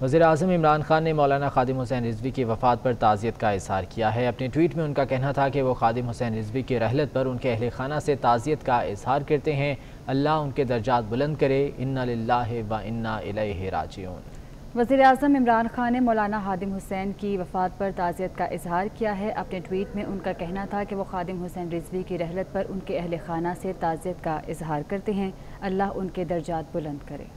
वजी अजम इमरान खान ने मौलाना खादिम हुसैन रिजवी की वफात पर ताज़ियत का इजहार किया है। अपने ट्वीट में उनका कहना था कि वो खादिम हुसैन रिजवी की रहलत पर उनके अहल खाना से ताज़ियत का इजहार करते हैं। अल्लाह उनके दर्जात बुलंद करे। इन्ना व इन्ना राजिऊन। वजी अजम इमरान खान ने मौलाना खादिम हुसैन की वफात पर ताज़ियत का इजहार किया है। अपने ट्वीट में उनका कहना था कि वो खादिम हुसैन रिजवी की रहलत पर उनके अहल खाना से ताज़ियत का इजहार करते हैं। अल्लाह उनके दर्जात बुलंद करे।